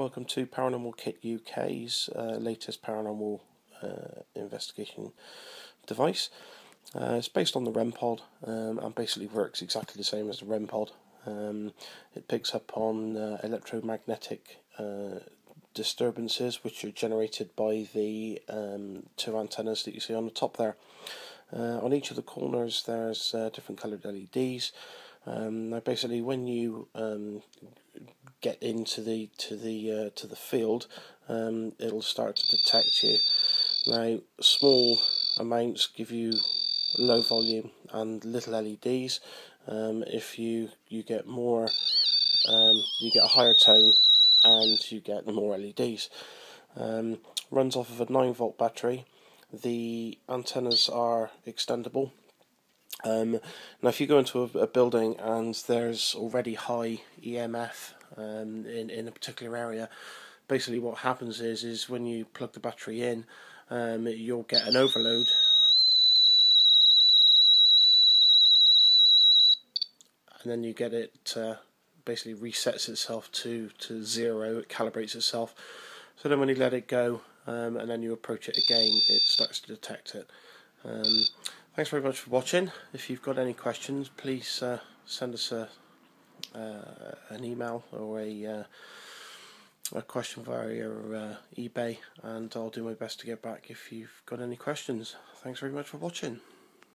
welcome to Paranormal Kit UK's uh, latest paranormal uh, investigation device. Uh, it's based on the REM pod um, and basically works exactly the same as the REM pod. Um, it picks up on uh, electromagnetic uh, disturbances which are generated by the um, two antennas that you see on the top there. Uh, on each of the corners there's different coloured LEDs. Um, now, basically, when you um, get into the to the uh, to the field, um, it'll start to detect you. Now, small amounts give you low volume and little LEDs. Um, if you you get more, um, you get a higher tone and you get more LEDs. Um, runs off of a 9 volt battery. The antennas are extendable um, now, if you go into a, a, building and there's already high EMF um, in in a particular area, basically what happens is is when you plug the battery in, um, you'll get an overload. And then you get it uh, basically resets itself to, to zero, it calibrates itself. So then when you let it go um, and then you approach it again, it starts to detect it. Thanks very much for watching. If you've got any questions, please uh, send us a, uh, an email or a, uh, a question via uh, eBay, and I'll do my best to get back if you've got any questions. Thanks very much for watching.